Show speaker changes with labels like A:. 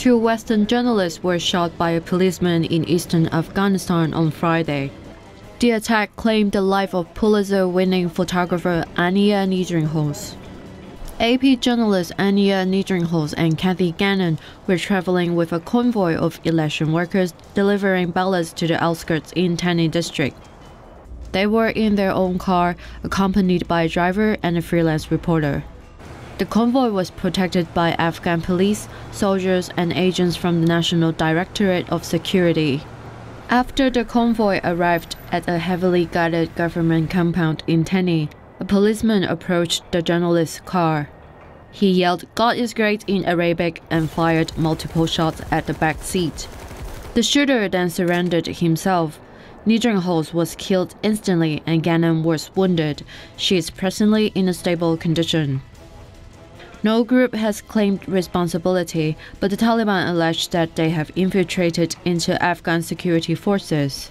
A: Two Western journalists were shot by a policeman in eastern Afghanistan on Friday. The attack claimed the life of Pulitzer winning photographer Anja Niedringhaus. AP journalists Anja Niedringhaus and Kathy Gannon were traveling with a convoy of election workers delivering ballots to the outskirts in Tani district. They were in their own car, accompanied by a driver and a freelance reporter. The convoy was protected by Afghan police, soldiers, and agents from the National Directorate of Security. After the convoy arrived at a heavily guarded government compound in Tani, a policeman approached the journalist's car. He yelled, God is great in Arabic and fired multiple shots at the back seat. The shooter then surrendered himself. Niedringhaus was killed instantly and Gannon was wounded. She is presently in a stable condition. No group has claimed responsibility, but the Taliban alleged that they have infiltrated into Afghan security forces.